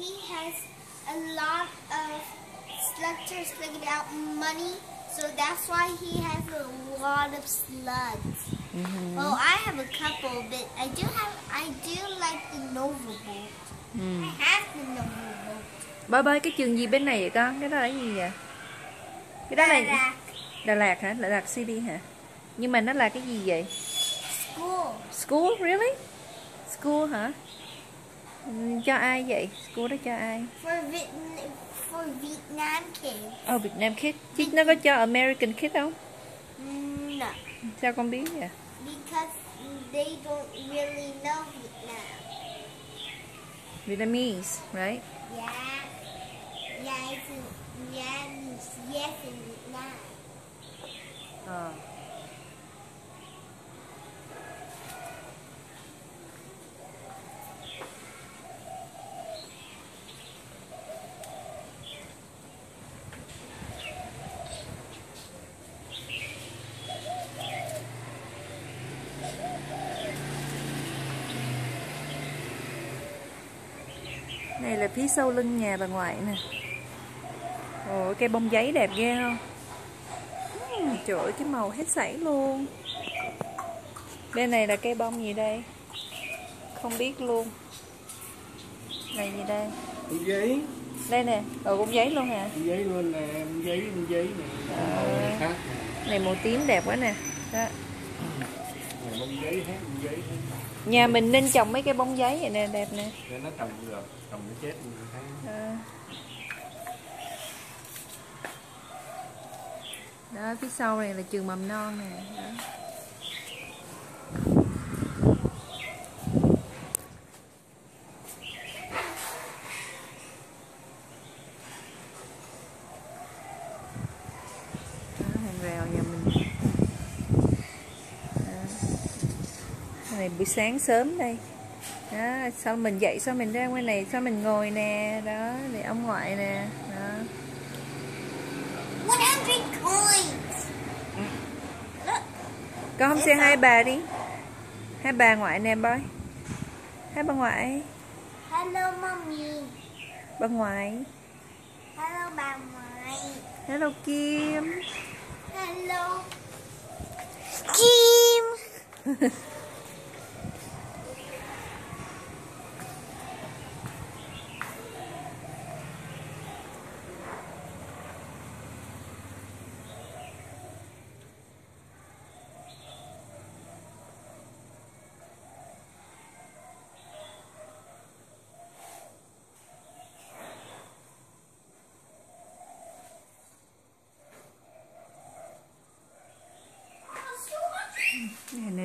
he has a lot of sluggers figured out money, so that's why he has a lot of slugs. Mhm. Well, I have a couple, but I do have I do like the Nova Bolt. Ừ. I have the Nova Bolt. Bơi bơi cái trường gì bên này vậy con? Cái đó là gì vậy? Cái đó là Dada, Đà Lạt hả? Đà Lạt City hả? Nhưng mà nó là cái gì vậy? school. School really? School hả? Cho ai vậy? School đó cho ai? For Viet for Vietnam kids. Ờ Việt Nam Kids. Chứ nó có cho American Kids không? No, Sao con biết vậy? because they don't really know Vietnam. Vietnamese, right? Yeah, yeah, it's in, yeah, yes, in Vietnam. Ờ. Này là phía sau lưng nhà bà ngoại nè Ồ, cây bông giấy đẹp ghê không? Ừm, Trời ơi, cái màu hết sảy luôn Bên này là cây bông gì đây? Không biết luôn Này gì đây? Bông giấy Đây nè, ồ bông giấy luôn hả? bông giấy luôn nè bông giấy bông giấy nè À. Màu khác Này màu tím đẹp quá nè Đó. nè bông giấy hết bông giấy hết Nhà mình nên trồng mấy cây bông giấy vậy nè, đẹp nè nó trồng được trồng nó chết À. Đó, phía sau này là trường mầm non nè. Đó, hàng rào nhà mình Đó. Cái này buổi sáng sớm đây đó sao mình dậy sao mình ra ngoài này sao mình ngồi nè đó để ông ngoại nè đó 100 coins. Con không xem hai bà đi hai bà ngoại nè bơi hai bà ngoại hello, mommy. bà ngoại Hello, bà ngoại. hello kim Hello. Kim.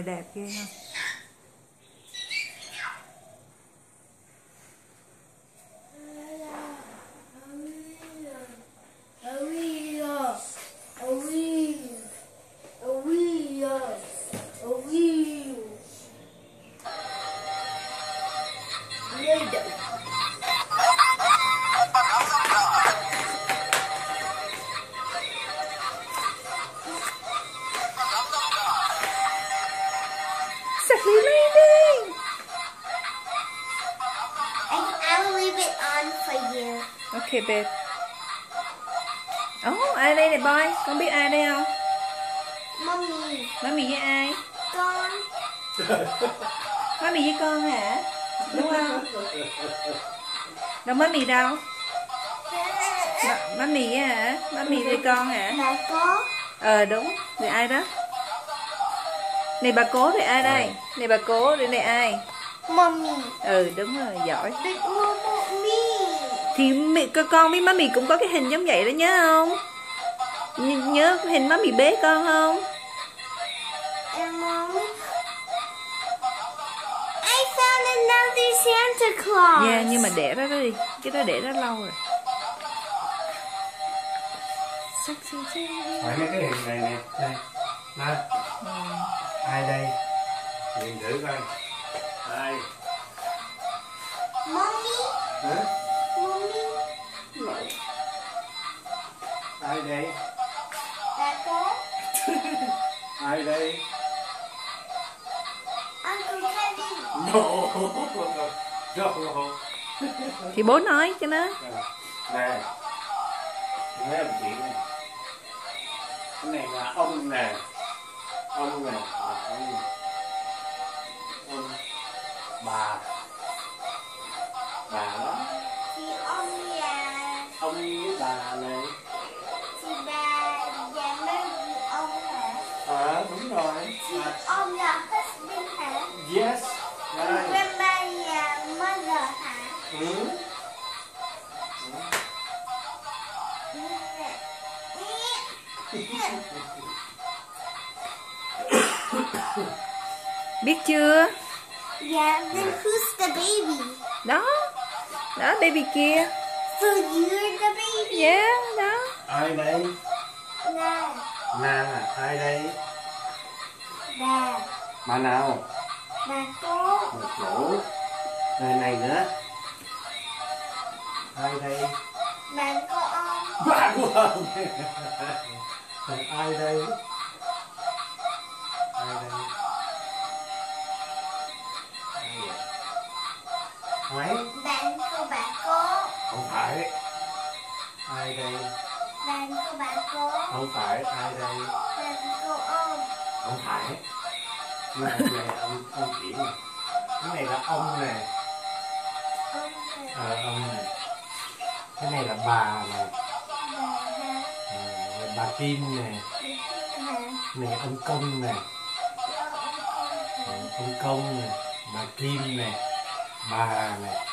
cái hình này đẹp babe ồ ai đây nè boy? Con biết ai đây không? Mommy, mami với ai? Con. mami với con hả? Đúng không? Đâu mami đâu? Ma- mami hả? Mami với con hả? Bà có. ờ đúng. Thì ai đó? Này bà cố thì ai đây? Này bà cố thì này ai? Mommy. ừ đúng rồi giỏi. About me? Thì mì, con con với má mì cũng có cái hình giống vậy đó nhớ không? Nh- nhớ hình má mì bế con không? And mommy. I found another Santa Claus. dạ nhưng mà để đó đi. Cái đó để rất lâu rồi. Phải mấy cái hình này nè đây. Nè ai đây? Nhìn thử coi. Ai? Mommy. hả ai đây? Bà có. ai đây? Uncle Kevin. no no. No thì bố nói cho nó. Nè. Nói làm chuyện này cái này là ông nè. Ông nè. Ông ông bà. Bà đó à, ông là husband hả? yes right Grandma là mother hả? ừ. biết chưa Yeah, then who's the baby? đó đó baby kia So you're the baby? yeah đó ai đây Nè, nà ai đây bà, bà nào? Bà cô, bà chủ người này nữa. Ai đây? Bà cô ông, bà của ông. Ai đây? Ai đây? Mấy? bạn cô bà cô, không phải. Ai đây? Bạn cô bà cô, không phải. Ai đây? Bạn cô không phải này này ông ông chỉ nè cái này là ông ông ờ ông nè. Cái này là bà bà hả? Ờ, bà kim hả? này ông công nè. Ông ông Ờ, ông công nè. Bà kim nè. Bà nè.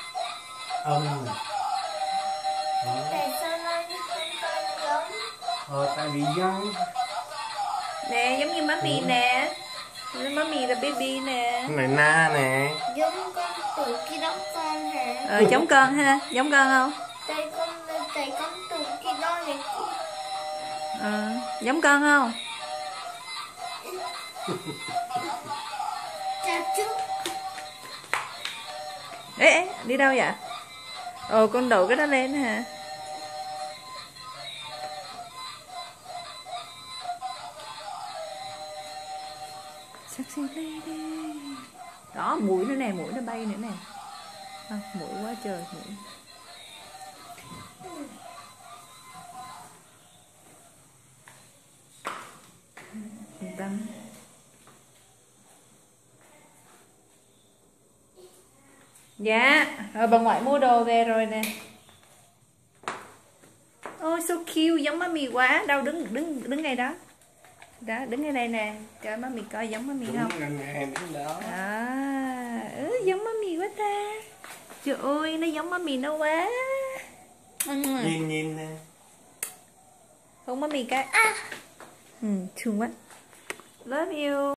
Ông con giống? ờ tại vì dân nè giống như má mì nè. Má mì là baby nè. Này na nè. Giống con tụi kia đóng con hả? ờ giống con ha. Giống con không? Tại con tại con tụi kia đó là ờ giống con không? Chào chú. ê, ê đi đâu vậy? Ồ con đổ cái đó lên hả sexy lady đó mũi nữa nè mũi nó bay nữa nè. À, mũi quá trời mũi. Tâm dạ rồi bà ngoại mua đồ về rồi nè. Ôi so cute giống má mì quá. Đâu đứng đứng đứng ngay đó đó đứng ngay đây nè. Cho má mì coi giống má mì không? đúng là nè đúng đó. À ừ, giống má mì quá ta. Trời ơi nó giống má mì nó quá. Ừ. nhìn nhìn nè. Không má mì cái à. Ừ, thương quá. Love you